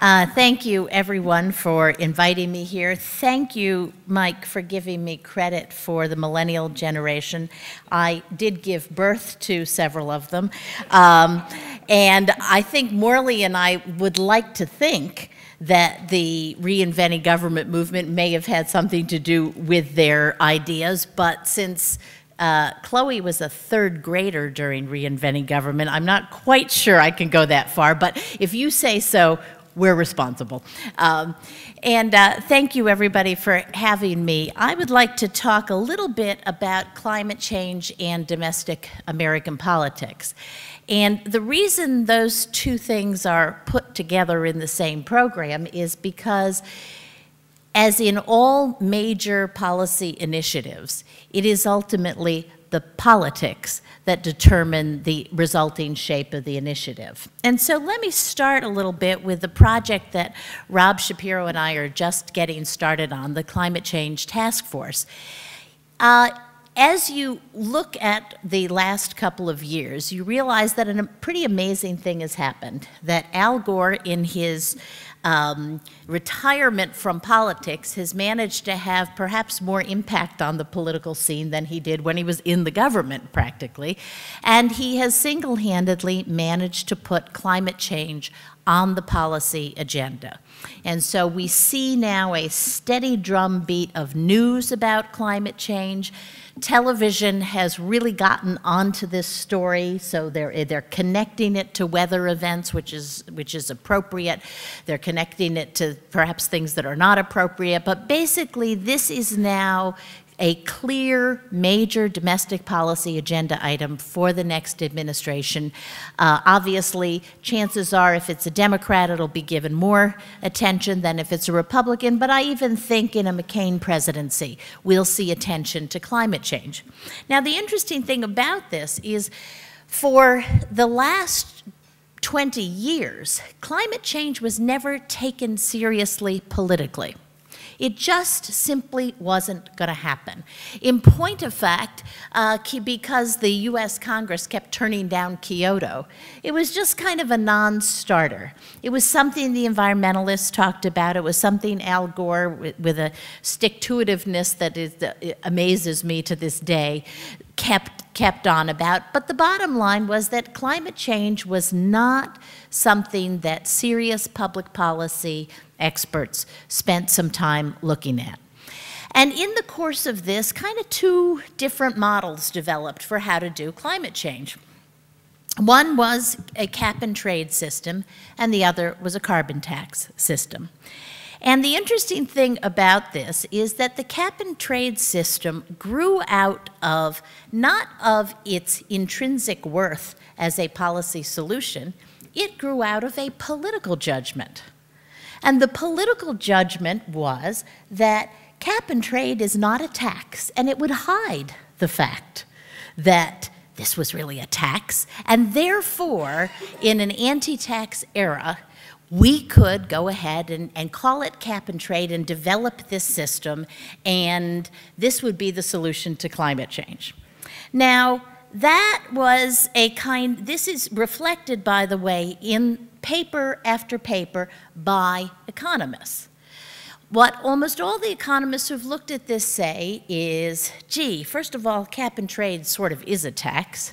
Uh, thank you, everyone, for inviting me here. Thank you, Mike, for giving me credit for the millennial generation. I did give birth to several of them. Um, and I think Morley and I would like to think that the reinventing government movement may have had something to do with their ideas, but since uh, Chloe was a third grader during reinventing government. I'm not quite sure I can go that far, but if you say so, we're responsible. Um, and uh, thank you, everybody, for having me. I would like to talk a little bit about climate change and domestic American politics. And the reason those two things are put together in the same program is because, as in all major policy initiatives, it is ultimately the politics that determine the resulting shape of the initiative. And so let me start a little bit with the project that Rob Shapiro and I are just getting started on, the Climate Change Task Force. Uh, as you look at the last couple of years, you realize that a pretty amazing thing has happened. That Al Gore, in his um, retirement from politics has managed to have perhaps more impact on the political scene than he did when he was in the government, practically. And he has single handedly managed to put climate change on the policy agenda. And so we see now a steady drumbeat of news about climate change. Television has really gotten onto this story, so they're, they're connecting it to weather events, which is, which is appropriate. They're connecting it to perhaps things that are not appropriate. But basically, this is now a clear major domestic policy agenda item for the next administration. Uh, obviously, chances are if it's a Democrat, it'll be given more attention than if it's a Republican, but I even think in a McCain presidency, we'll see attention to climate change. Now, the interesting thing about this is for the last 20 years, climate change was never taken seriously politically. It just simply wasn't going to happen. In point of fact, uh, because the US Congress kept turning down Kyoto, it was just kind of a non starter. It was something the environmentalists talked about, it was something Al Gore, with, with a stick to itiveness that is, uh, amazes me to this day, kept kept on about. But the bottom line was that climate change was not something that serious public policy experts spent some time looking at. And in the course of this, kind of two different models developed for how to do climate change. One was a cap and trade system, and the other was a carbon tax system. And the interesting thing about this is that the cap and trade system grew out of not of its intrinsic worth as a policy solution, it grew out of a political judgment. And the political judgment was that cap and trade is not a tax, and it would hide the fact that this was really a tax. And therefore, in an anti tax era, we could go ahead and, and call it cap and trade and develop this system, and this would be the solution to climate change. Now, that was a kind, this is reflected, by the way, in paper after paper by economists. What almost all the economists who've looked at this say is, gee, first of all, cap and trade sort of is a tax.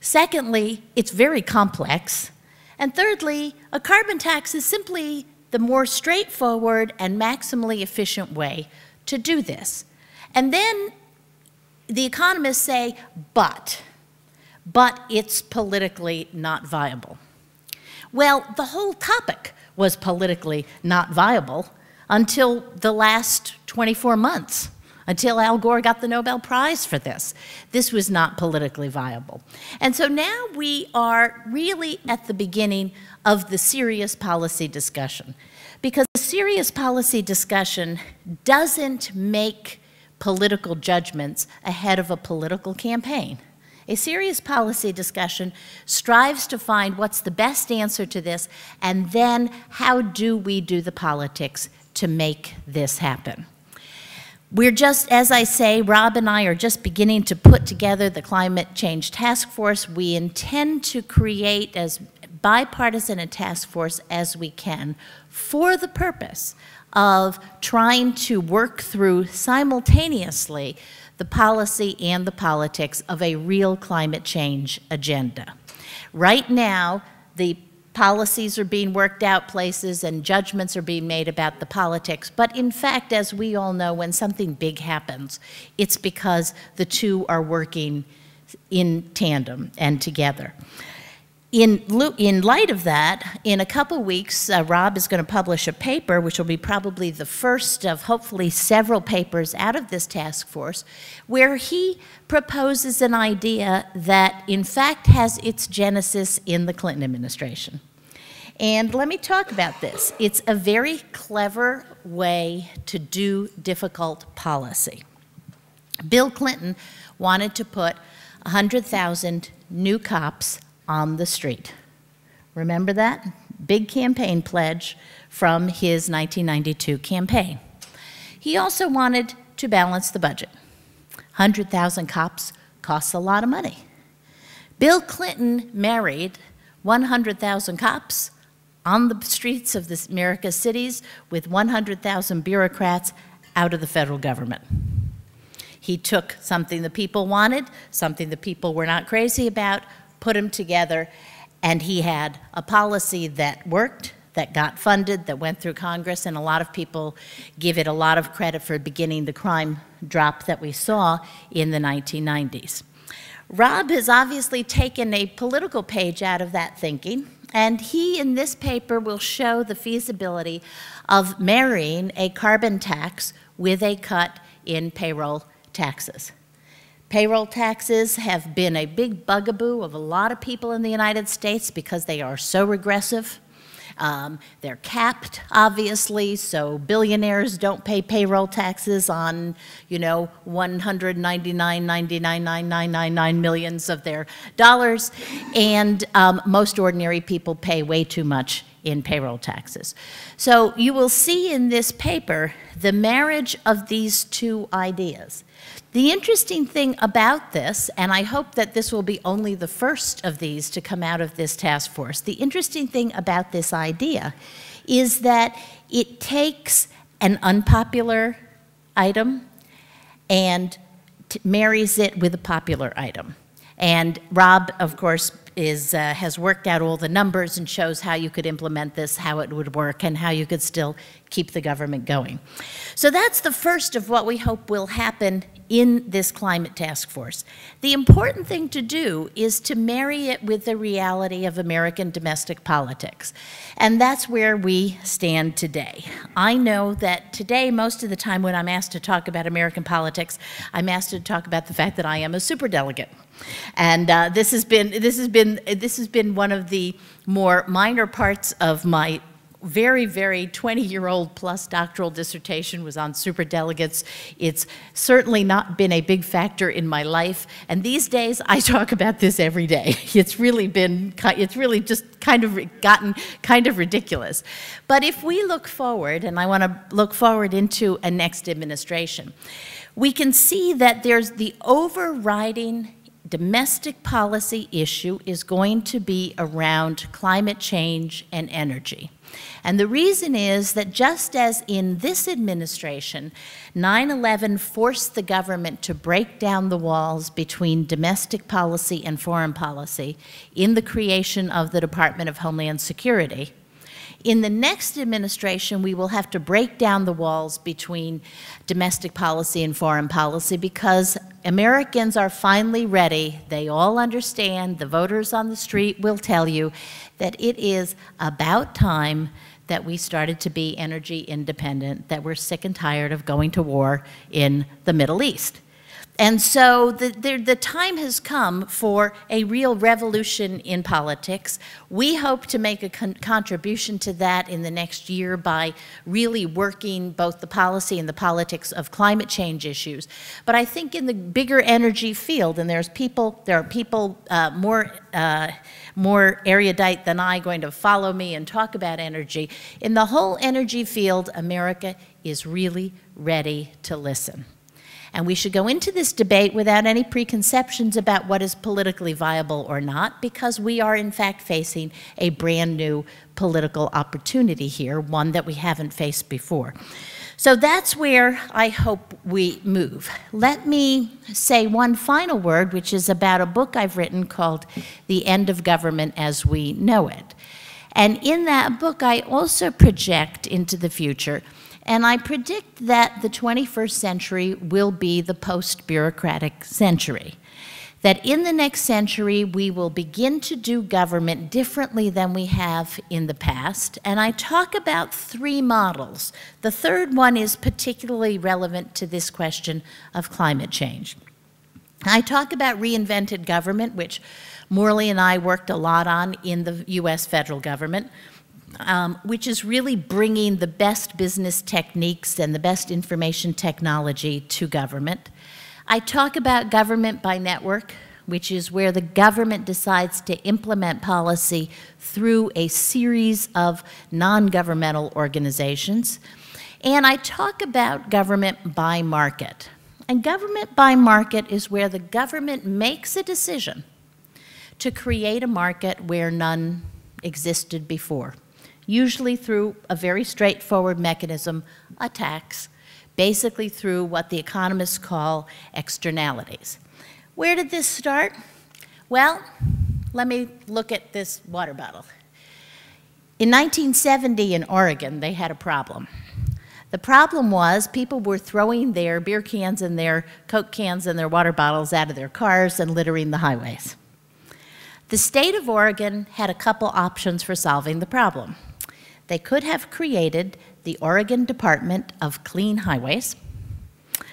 Secondly, it's very complex. And thirdly, a carbon tax is simply the more straightforward and maximally efficient way to do this. And then the economists say, but, but it's politically not viable. Well, the whole topic was politically not viable until the last 24 months until Al Gore got the Nobel Prize for this. This was not politically viable. And so now we are really at the beginning of the serious policy discussion. Because the serious policy discussion doesn't make political judgments ahead of a political campaign. A serious policy discussion strives to find what's the best answer to this, and then how do we do the politics to make this happen. We're just, as I say, Rob and I are just beginning to put together the Climate Change Task Force. We intend to create as bipartisan a task force as we can for the purpose of trying to work through simultaneously the policy and the politics of a real climate change agenda. Right now, the policies are being worked out places and judgments are being made about the politics. But in fact, as we all know, when something big happens, it's because the two are working in tandem and together. In, in light of that, in a couple weeks, uh, Rob is going to publish a paper, which will be probably the first of hopefully several papers out of this task force, where he proposes an idea that, in fact, has its genesis in the Clinton administration. And let me talk about this. It's a very clever way to do difficult policy. Bill Clinton wanted to put 100,000 new cops on the street. Remember that? Big campaign pledge from his 1992 campaign. He also wanted to balance the budget. 100,000 cops costs a lot of money. Bill Clinton married 100,000 cops on the streets of the America's cities with 100,000 bureaucrats out of the federal government. He took something the people wanted, something the people were not crazy about, put them together, and he had a policy that worked, that got funded, that went through Congress, and a lot of people give it a lot of credit for beginning the crime drop that we saw in the 1990s. Rob has obviously taken a political page out of that thinking, and he, in this paper, will show the feasibility of marrying a carbon tax with a cut in payroll taxes. Payroll taxes have been a big bugaboo of a lot of people in the United States because they are so regressive. Um, they're capped, obviously, so billionaires don't pay payroll taxes on, you know, 199, millions of their dollars, and um, most ordinary people pay way too much in payroll taxes. So you will see in this paper the marriage of these two ideas. The interesting thing about this, and I hope that this will be only the first of these to come out of this task force, the interesting thing about this idea is that it takes an unpopular item and marries it with a popular item. And Rob, of course, is, uh, has worked out all the numbers and shows how you could implement this, how it would work, and how you could still keep the government going. So that's the first of what we hope will happen in this climate task force. The important thing to do is to marry it with the reality of American domestic politics. And that's where we stand today. I know that today, most of the time when I'm asked to talk about American politics, I'm asked to talk about the fact that I am a superdelegate. And uh, this has been this has been this has been one of the more minor parts of my very, very 20-year-old plus doctoral dissertation was on superdelegates. It's certainly not been a big factor in my life, and these days I talk about this every day. It's really been, it's really just kind of gotten kind of ridiculous. But if we look forward, and I want to look forward into a next administration, we can see that there's the overriding domestic policy issue is going to be around climate change and energy. And the reason is that just as in this administration, 9 11 forced the government to break down the walls between domestic policy and foreign policy in the creation of the Department of Homeland Security, in the next administration, we will have to break down the walls between domestic policy and foreign policy because Americans are finally ready. They all understand, the voters on the street will tell you that it is about time that we started to be energy independent, that we're sick and tired of going to war in the Middle East. And so the, the, the, time has come for a real revolution in politics. We hope to make a con contribution to that in the next year by really working both the policy and the politics of climate change issues. But I think in the bigger energy field, and there's people, there are people uh, more, uh, more erudite than I going to follow me and talk about energy. In the whole energy field, America is really ready to listen. And we should go into this debate without any preconceptions about what is politically viable or not, because we are in fact facing a brand new political opportunity here, one that we haven't faced before. So that's where I hope we move. Let me say one final word, which is about a book I've written called The End of Government as We Know It. And in that book, I also project into the future and I predict that the 21st century will be the post bureaucratic century. That in the next century, we will begin to do government differently than we have in the past. And I talk about three models. The third one is particularly relevant to this question of climate change. I talk about reinvented government, which Morley and I worked a lot on in the US federal government um, which is really bringing the best business techniques and the best information technology to government. I talk about government by network, which is where the government decides to implement policy through a series of non-governmental organizations. And I talk about government by market. And government by market is where the government makes a decision to create a market where none existed before usually through a very straightforward mechanism, a tax, basically through what the economists call externalities. Where did this start? Well, let me look at this water bottle. In 1970 in Oregon, they had a problem. The problem was people were throwing their beer cans and their Coke cans and their water bottles out of their cars and littering the highways. The state of Oregon had a couple options for solving the problem. They could have created the Oregon Department of Clean Highways.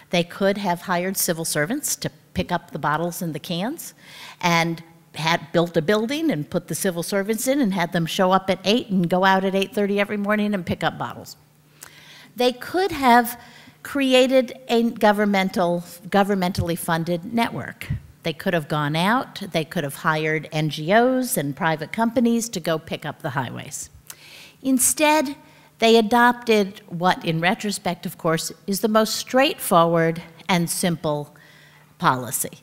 They could have hired civil servants to pick up the bottles and the cans and had built a building and put the civil servants in and had them show up at 8 and go out at 8.30 every morning and pick up bottles. They could have created a governmental, governmentally funded network. They could have gone out, they could have hired NGOs and private companies to go pick up the highways. Instead, they adopted what, in retrospect, of course, is the most straightforward and simple policy.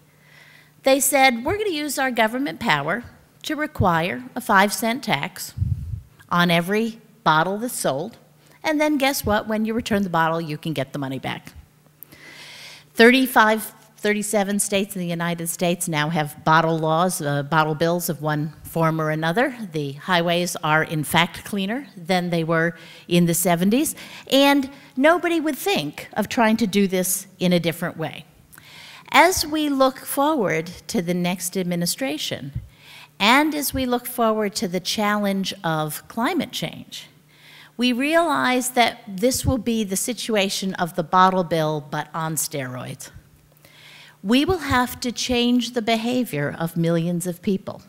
They said, we're going to use our government power to require a five cent tax on every bottle that's sold. And then guess what? When you return the bottle, you can get the money back. 35 37 states in the United States now have bottle laws, uh, bottle bills of one form or another. The highways are, in fact, cleaner than they were in the 70s, and nobody would think of trying to do this in a different way. As we look forward to the next administration, and as we look forward to the challenge of climate change, we realize that this will be the situation of the bottle bill, but on steroids we will have to change the behavior of millions of people.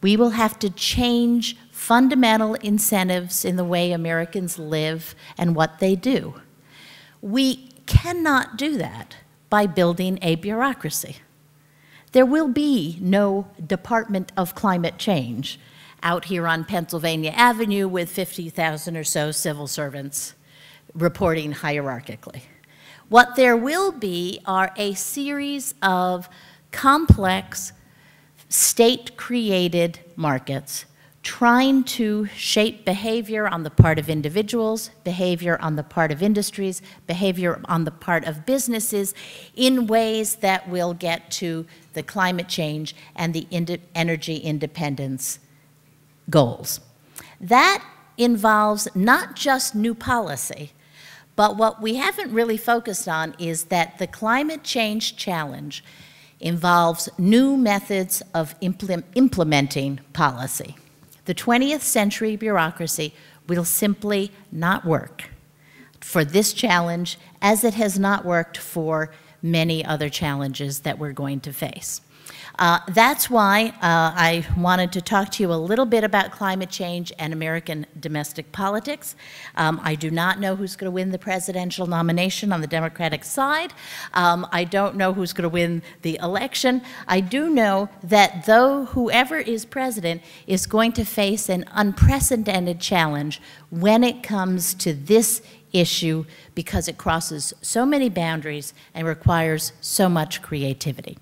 We will have to change fundamental incentives in the way Americans live and what they do. We cannot do that by building a bureaucracy. There will be no Department of Climate Change out here on Pennsylvania Avenue with 50,000 or so civil servants reporting hierarchically. What there will be are a series of complex state-created markets trying to shape behavior on the part of individuals, behavior on the part of industries, behavior on the part of businesses in ways that will get to the climate change and the energy independence goals. That involves not just new policy, but what we haven't really focused on is that the climate change challenge involves new methods of implement, implementing policy. The 20th century bureaucracy will simply not work for this challenge as it has not worked for many other challenges that we're going to face. Uh, that's why uh, I wanted to talk to you a little bit about climate change and American domestic politics. Um, I do not know who's going to win the presidential nomination on the Democratic side. Um, I don't know who's going to win the election. I do know that though whoever is president is going to face an unprecedented challenge when it comes to this issue because it crosses so many boundaries and requires so much creativity.